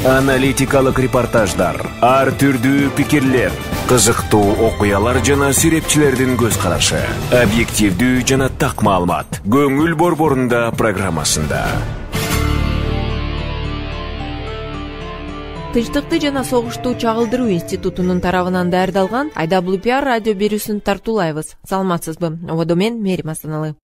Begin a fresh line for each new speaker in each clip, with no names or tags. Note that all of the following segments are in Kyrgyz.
аналитикалык репортаждар ар түрдүү пикирлер кызыктуу окуялар жана серепчилердин көз карашы. Объективдүү жана так маалымат көңүл борборунда программасында.
Тынчтыкты жана согушту чагылдыруу институтунун тарабынан даярдалган айдаблупиар радио берүүсүн тартуулайбыз саламатсызбы? Ободо мен мээрим асаналы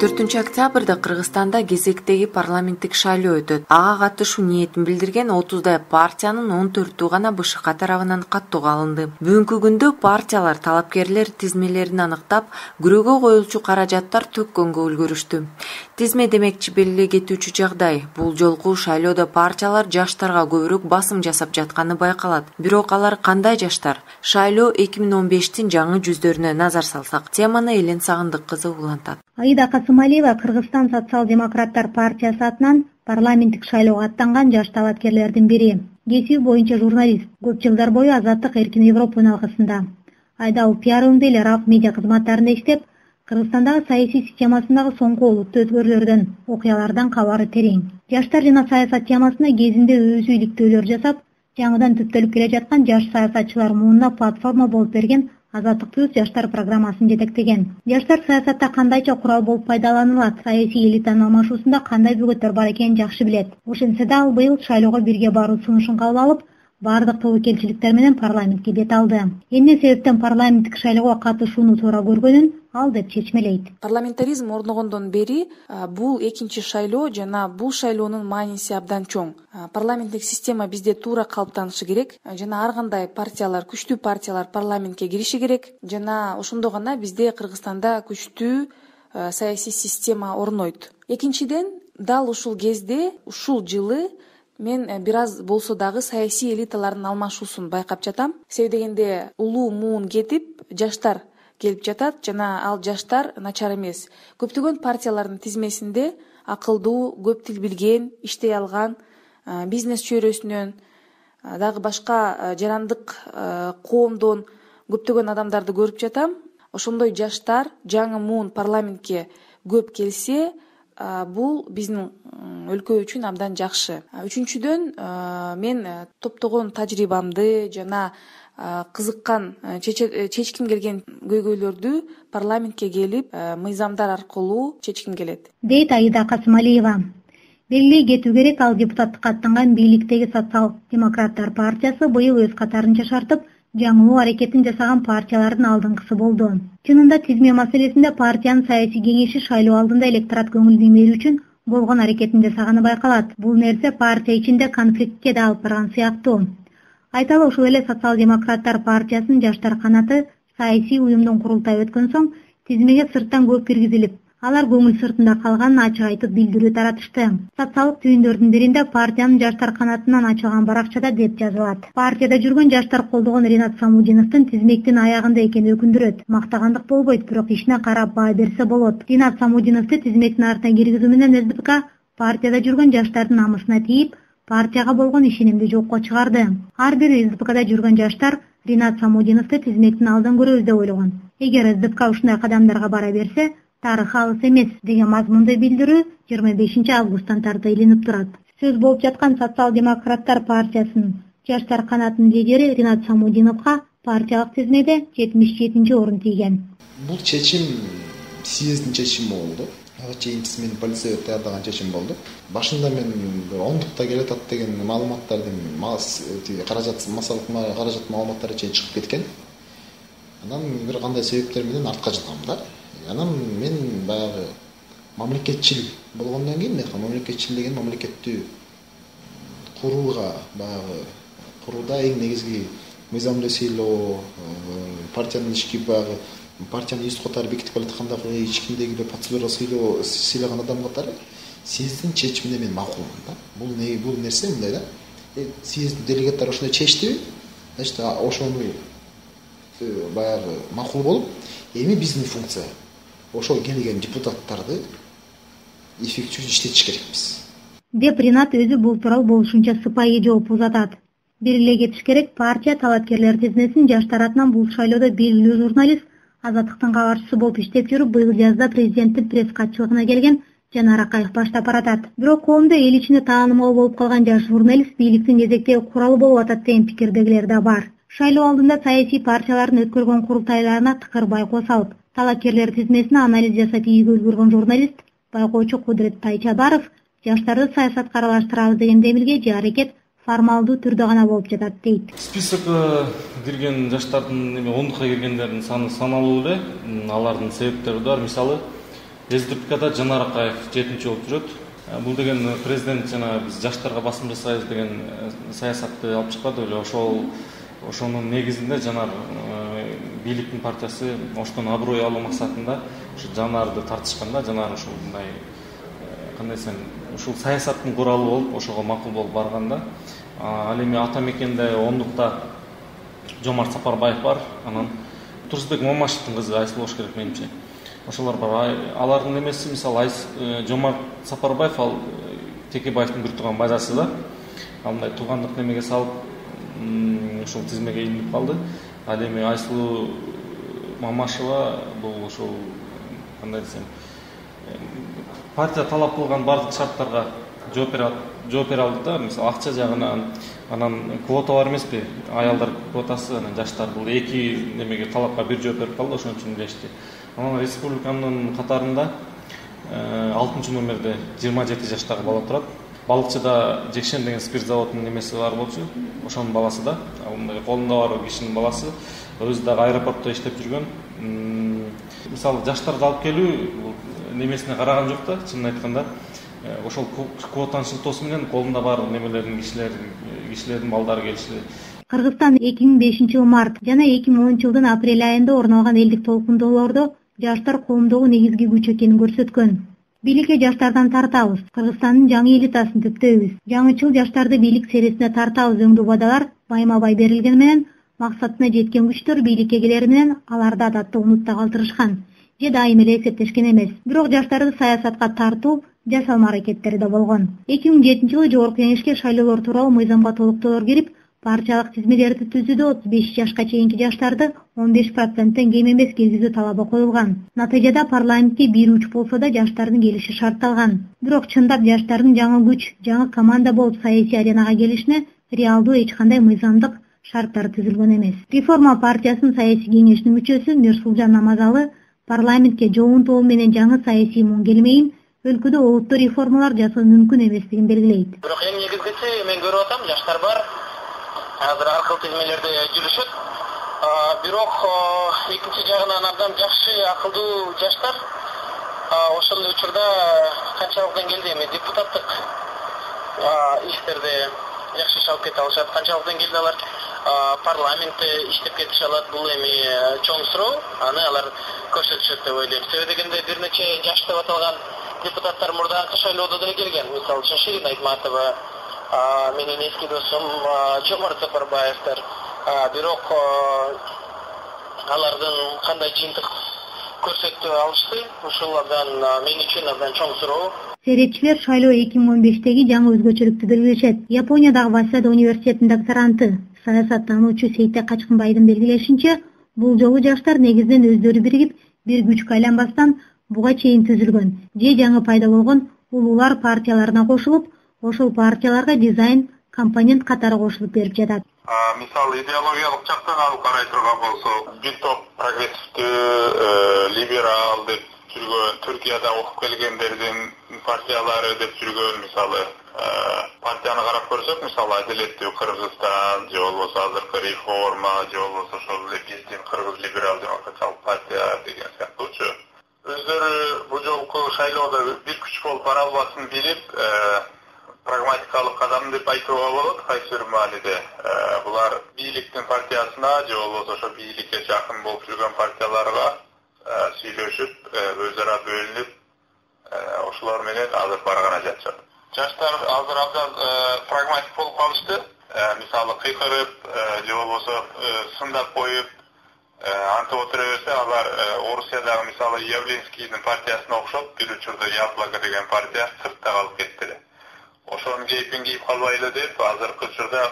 төртүнчү октябрда кыргызстанда кезектеги парламенттик шайлоо өтөт. Ага катышуу ниетин билдирген отуздай партиянын он төртү гана бшк тарабынан каттоого алынды. Бүгүнкү күндө партиялар талапкерлер тизмелерин аныктап күрөөгө коюлчу каражаттар төккөнгө үлгүрүштү. Тизме демекчи белгилей кетүүчү жагдай. Бул жолку шайлоодо партиялар жаштарга көбүрөөк басым жасап жатканы байкалат. Бирок алар кандай жаштар? Шайлоо эки миң он бештин жаңы жүздөрүнө назар салсак теманы элен сагындык кызы улантат
аида касымалиева кыргызстан социал демократтар партиясы атынан парламенттик шайлоого аттанган жаш талапкерлердин бири. Кесиби боюнча журналист. Көп жылдар бою азаттык эркин европа үналгысында айда ал пиар өнүгдү эле ралык медиа кызматтарында иштеп кыргызстандагы саясий системасындагы соңку олуттуу өзгөрүүлөрдөн окуялардан кабары терең. Жаштар жана саясат темасына кезинде өзү иликтөөлөр жасап жаңыдан түптөлүп келе жаткан жаш саясатчылар муунуна платформа болуп берген азаттык плюс жаштар программасын жетектеген. Жаштар саясатта кандайча курал болуп пайдаланылат. Саясий элитанын алмашуусунда кандай бөгөттөр бар экенин жакшы билет. Ошентсе да ал быйыл шайлоого бирге баруу сунушун кабыл алып баардык тобокелчиликтер менен парламентке бет алды. Эмне себептен парламенттик шайлоого катышууну туура көргөнүн ал деп чечмелейт.
Парламентаризм орногондон бери бул экинчи шайлоо жана бул шайлоонун мааниси абдан чоң. Парламенттик система бизде туура калыптанышы керек жана ар кандай партиялар күчтүү партиялар парламентке кириши керек жана ошондо гана бизде кыргызстанда күчтүү саясий система орнойт. Экинчиден дал ушул кезде ушул жылы мен э, бир аз болсо дагы саясий элиталардын алмашуусун байкап жатам. Себеби дегенде улуу муун кетип жаштар келип жатат жана ал жаштар начар эмес. Көптөгөн партиялардын тизмесинде акылдуу көп тил билген иштей алган э, бизнес чөйрөсүнөн э, дагы башка жарандык коомдон көптөгөн адамдарды көрүп жатам. Ошондой жаштар жаңы муун парламентке көп келсе бул биздин өлкө үчүн абдан жакшы. Үчүнчүдөн мен топтогон тажрыйбамды жана кызыккан чечким келген көйгөйлөрдү парламентке келип мыйзамдар аркылуу чечким келет.
Дейт аида касымалиева. Белгилей кетүү керек ал депутаттыкка аттанган бийликтеги социал демократтар партиясы быйыл өз катарын жашартып жаңылоо аракетин жасаган партиялардын алдыңкысы болду чынында тизме маселесинде партиянын саясий кеңеши шайлоо алдында электорат көңүлүн берүү үчүн болгон аракетин жасаганы байкалат. Бул нерсе партия ичинде конфликтке да алып барган сыяктуу айталы ошол эле социал демократтар партиясынын жаштар канаты саясий уюмдун курултайы өткөн соң тизмеге сырттан көп киргизилип алар көңүл сыртында калганын ачык айтып билдирүү таратышты. Социалдык түйүндөрдүн биринде партиянын жаштар канатынан ачылган баракчада деп жазылат. Партияда жүргөн жаштар колдогон ринат самудиновдун тизмектин аягында экени өкүндүрөт. Мактагандык болбойт бирок ишине карап баа берсе болот. Ринат самудиновду тизмектин артына киргизүү менен сдпк партияда жүргөн жаштардын намысына тийип партияга болгон ишенимди жокко чыгарды. Ар бир сдпкда жүргөн жаштар ринат самудиновду тизмектин алдын көрөбүз деп ойлогон. Эгер сдпк ушундай кадамдарга бара берсе тарых алыс эмес деген мазмунда билдирүү жыйырма бешинчи августтан тарта илинип турат сөз болуп жаткан социал демократтар партиясынын жаштар канатынын лидери ринат самудиновго партиялык тизмеде жетимиш жетинчи орун тийген
бул чечим съезддин чечими болду ага чейин тизмени политсовет даярдаган чечим болду башында мен ондукта келатат деген маалыматтардын каражат массалык каражат маалыматтары чейин чыгып кеткен. Анан бир кандай себептер менен артка жылгам да. Анан мен баягы мамлекетчил болгондон кийин мамлекетчил деген мамлекетти курууга баягы курууда эң негизги мыйзамды сыйлоо э, партиянын ички баягы партиянын үз катары бекитип келаткандагы ичкиндеги эле процедура сыйлоо сыйлаган адам катары съезддин чечимине мен макулмун да. Бул бул нерсе мындай да. Э, съезддин делегаттары ошондой чечтиби значит ошону э, баягы макул болуп эми биздин функция ошол келген депутаттарды эффективдүү иштетиш керекпиз
деп ринат өзү бул тууралуу болушунча сыпайы жооп узатат. Белгилей кетиш керек партия талапкерлер тизмесин жаштар атынан бул шайлоодо белгилүү журналист азаттыктын кабарчысы болуп иштеп жүрүп быйыл жазда президенттин пресс катчылыгына келген жанар акаев баштап баратат бирок коомдо эл ичинде таанымал болуп калган жаш журналист бийликтин кезектеги куралы болуп атат деген пикирдегилер да бар. Шайлоо алдында саясий партиялардын өткөргөн курултайларына тыкыр байкоо салып талапкерлер тизмесине анализ жасап ийүүгө үлгүргөн журналист байкоочу кудрет тайчабаров жаштарды саясатка аралаштырабыз деген демилге же аракет формалдуу түрдө гана болуп жатат дейт.
Списокко кирген жаштардын эме ондукка киргендердин саны саналуу эле. Алардын себептери бар. Мисалы сдпкда жанар акаев жетинчи болуп жүрөт. Э, бул деген президент жана биз жаштарга басым жасайбыз деген э, саясатты алып чыкпады беле ошол ошонун негизинде жанар бийликтин партиясы ошондон аброй алуу максатында ушу жанарды тартышкан да жанар ушундай кандай десем ушул саясаттын куралы болуп ошого макул болуп барган да ал эми ата мекенде ондукта жомарт сапарбаев бар анан турсузбек момашевдин кызы айсулуу болуш керек менимче ошолор бар алардын эмеси мисалы жомарт сапарбаев ал текебаевдин бир тууган бажасы да ал мындай туугандык немеге салып ушул тизмеге илинип калды ал эми айсулуу мамашева бул ушул кандай десем партия талап кылган баардык шарттарга жооп бере жооп бере алды да. Мисалы акча жагынан анан квота бар эмеспи. Аялдар квотасы анан жаштар бул эки немеге талапка бир жооп берип калды ошон үчүн илешти анан республиканын катарында э, алтынчы номерде жыйырма жети жаштагы бала турат балыкчыда жекшен деген спирт заводунун немеси бар болчу ошонун баласы да мындай колунда бар кишинин баласы. Өзү дагы аэропортто иштеп жүргөн. Мисалы жаштарды алып келүү немесине караган жок да чынын айтканда. Э, ошол квотанын шылтоосу менен колунда бар немелердин кишилер кишилердин балдары келишти.
Кыргызстан эки миң бешинчи жыл март жана эки миң онунчу жылдын апрель айында орун алган элдик толкундоолордо жаштар коомдогу негизги күч экенин көрсөткөн. Бийликке жаштардан тартабыз. Кыргызстандын жаңы элитасын түптөйбүз жаңычыл жаштарды бийлик серисине тартабыз өңдүү убадалар байма бай берилгени менен максатына жеткен күчтөр бийликке келери менен аларды адатта унутта калтырышкан. Же дайым эле эсептешкен эмес. Бирок жаштарды саясатка тартуу жасалма аракеттери да болгон. Эки миң жетинчи жылы жогорку кеңешке шайлоолор тууралуу мыйзамга толуктоолор кирип партиялык тизмелерди түзүүдө отуз беш жашка чейинки жаштарды он беш проценттен кем эмес киргизүү талабы коюлган. Натыйжада парламентке бир уч болсо да жаштардын келиши шартталган. Бирок чындап жаштардын жаңы күч жаңы команда болуп саясий аренага келишине реалдуу эч кандай мыйзамдык шарттар түзүлгөн эмес. Реформа партиясынын саясий кеңешинин мүчөсү мирсулжан намазалы парламентке жоон менен жаңы саясий муун келмейин өлкөдө олуттуу реформалар жасоо мүмкүн эместигин белгилейт.
Бирок эң негизгиси мен көрүп атам жаштар бар азыр ар кыл тизмелерде жүрүшөт бирок экинчи жагынан абдан жакшы акылдуу жаштар эле учурда канчалыктан келди эми депутаттык иштерде жакшы иш алып кете алышат. Канчалыктан келди алар парламентте иштеп кетише алат бул эми чоң суроо. Аны алар көрсөтүшөт деп ойлойм. Себеби дегенде бир нече жаш деп аталган депутаттар мурдакы шайлоодо деле келген. Мисалы үчүн ширин айтматова менин эски досум жомарт сапарбаевдер бирок алардын кандай жыйынтык көрсөтө алышты ушул абдан мен үчүн абдан чоң суроо.
Сейретчилер шайлоо эки миң он бештеги жаңы өзгөчөлүктү белгилешет япониядагы васада университетинин докторанты саясаттануучу сейтек качкынбайдын белгилешинче бул жолу жаштар негизинен өздөрү биригип бир күчкө айланбастан буга чейин түзүлгөн же жаңы пайда болгон улуулар партияларына кошулуп ошол партияларга дизайн компонент катары кошулуп берип жатат.
Мисалы идеологиялык жактан алып карай турган болсок бир топ прогрессивдүү э, либерал деп жүргөн түркияда окуп келгендердин партиялары деп жүргөн мисалы партияны карап көрсөк мисалы адилеттүү кыргызстан же болбосо азыркы реформа же болбосо ошол эле биздин кыргыз либерал демократиялык партия деген сыяктуучу. Өздөрү бул жолку шайлоодо бир күч болуп бара албасын билип э, прагматикалык кадам деп айтууга болот кайсы бир мааниде булар бийликтин партиясына же болбосо ошо бийликке жакын болуп жүргөн партияларга сүйлөшүп өз ара бөлүнүп ошолор менен азыр барганы жатышат жаштар азыр абдан прагматик болуп калышты мисалы кыйкырып же болбосо сындап коюп антип отура берсе алар орусиядагы мисалы явленскийдин партиясына окшоп бир учурда яблоко деген партия сыртта калып кетти эле ошонун кейпин кийип калбайлы деп азыркы учурда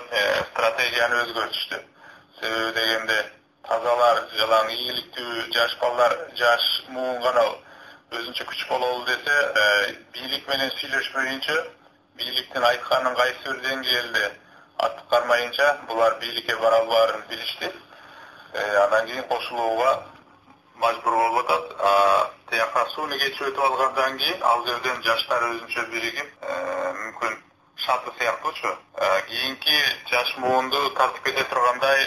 стратегияны өзгөртүштү себеби дегенде тазалар жалаң ийгиликтүү жаш балдар жаш муун гана өзүнчө күч бололу десе бийлик менен сүйлөшмөйүнчө бийликтин айтканын кайсы бир деңгээлде аттык кармайынча булар бийликке бара албаарын билишти андан кийин кошулууга мажбур болуп атат тияка сууну кечип өтүп алгандан кийин ал жерден жаштар өзүнчө биригип шаты сыяктуучу кийинки жаш муунду тартып кете тургандай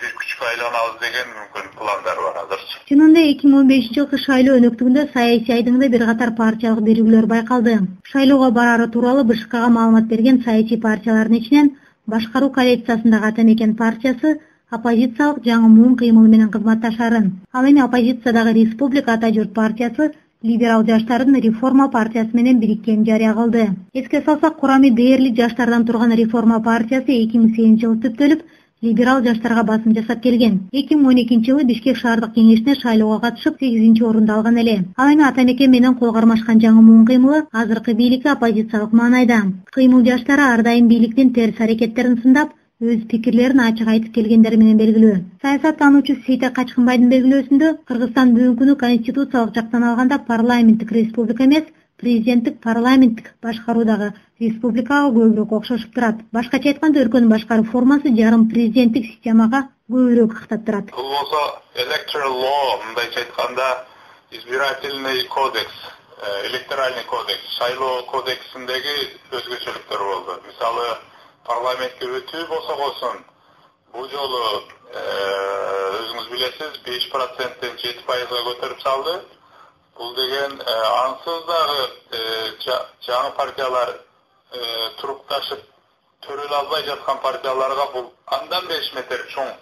бир күчкө айланабыз деген мүмкүн пландар бар азырчы
чынында эки миң он бешинчи жылкы шайлоо өнөктүгүндө саясий айдыңда бир катар партиялык биригүүлөр байкалды. Шайлоого бараары тууралуу бшкга маалымат берген саясий партиялардын ичинен башкаруу коалициясындагы ата мекен партиясы оппозициялык жаңы муун кыймылы менен кызматташарын. Ал эми оппозициядагы республика ата журт партиясы либерал жаштардын реформа партиясы менен бириккенин жарыя кылды. Эске салсак курамы дээрлик жаштардан турган реформа партиясы эки миң сегизинчи жылы түптөлүп либерал жаштарга басым жасап келген. Эки миң он экинчи жылы бишкек шаардык кеңешине шайлоого катышып сегизинчи орунду алган эле. Ал эми ата мекен менен кол кармашкан жаңы муун кыймылы азыркы бийликке оппозициялык маанайда. Кыймыл жаштары ар дайым бийликтин терс аракеттерин сындап өз пикирлерин ачык айтып келгендери менен белгилүү. Саясаттануучу сейтек качкынбайдын белгилөөсүндө кыргызстан бүгүнкү күнү конституциялык жактан алганда парламенттик республика эмес президенттик парламенттик башкаруудагы республикага көбүрөөк окшошуп турат. Башкача айтканда өлкөнү башкаруу формасы жарым президенттик системага көбүрөөк ыктап турат.
Бул болсо electoral law мындайча айтканда избирательный кодекс э, электоральный кодекс шайлоо кодексиндеги өзгөчөлүктөр болду. Мисалы парламентке өтүү болсо болсун бул жолу өзүңүз билесиз беш проценттен жети пайызга көтөрүп салды бул деген ансыз дагы жаңы партиялар турукташып төрөлө албай жаткан партияларга бул андан беш метр чоң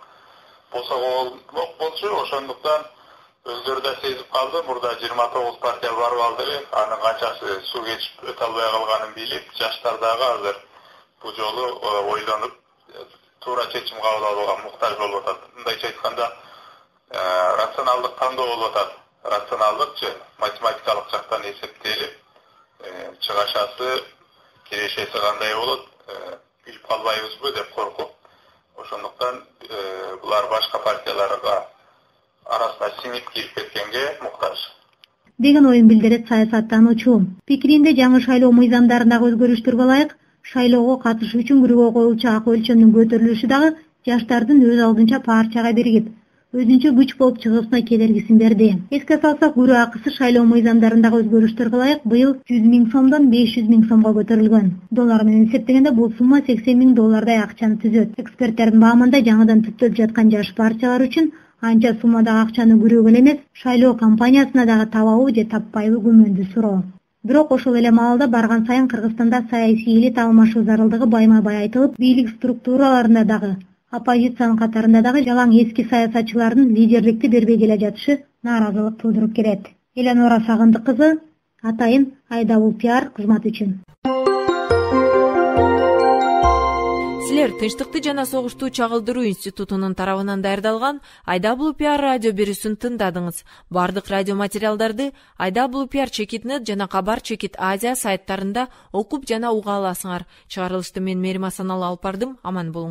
болмок болчу ошондуктан өздөрү да сезип калды мурда жыйырма тогуз партия барып алды эле анын канчасы суу кечип өтө албай калганын билип жаштар дагы азыр бул жолу э, ойлонуп э, туура чечим кабыл алууга муктаж болуп атат мындайча айтканда э, рационалдык тандоо болуп атат рационалдыкчы математикалык жактан эсептелип чыгашасы кирешеси кандай болот билип калбайбызбы деп коркуп ошондуктан булар башка партияларга арасына сиңип кирип кеткенге муктаж
деген оюн билдирет саясаттануучу пикиринде жаңы шайлоо мыйзамдарындагы өзгөрүштөргө ылайык шайлоого катышуу үчүн күрөөгө коюлчу акы өлчөмүнүн көтөрүлүшү дагы жаштардын өз алдынча партияга биригип өзүнчө күч болуп чыгуусуна кедергисин берди. Эске салсак күрөө акысы шайлоо мыйзамдарындагы өзгөрүштөргө ылайык быйыл жүз миң сомдон беш жүз миң сомго көтөрүлгөн. Доллар менен эсептегенде бул сумма сексен миң доллардай акчаны түзөт. Эксперттердин баамында жаңыдан түптөлүп жаткан жаш партиялар үчүн анча суммадагы акчаны күрөөгө эле эмес шайлоо кампаниясына дагы табабы же таппайбы күмөндүү суроо бирок ошол эле маалда барган сайын кыргызстанда саясий элит алмашуу зарылдыгы байма бай айтылып бийлик структураларында дагы оппозициянын катарында дагы жалаң эски саясатчылардын лидерликти бербей келе жатышы нааразылык туудуруп келет. Эленора сагындык кызы атайын айдабул пиар кызматы үчүн.
Силер тынчтыкты жана согушту чагылдыруу институтунун тарабынан даярдалган айда бул пиар радио берүүсүн тыңдадыңыз баардык радио материалдарды айда бул пиар чекит нет жана кабар чекит азия сайттарында окуп жана уга аласыңар. Чыгарылышты мен мээрим алып бардым. Аман болуңуз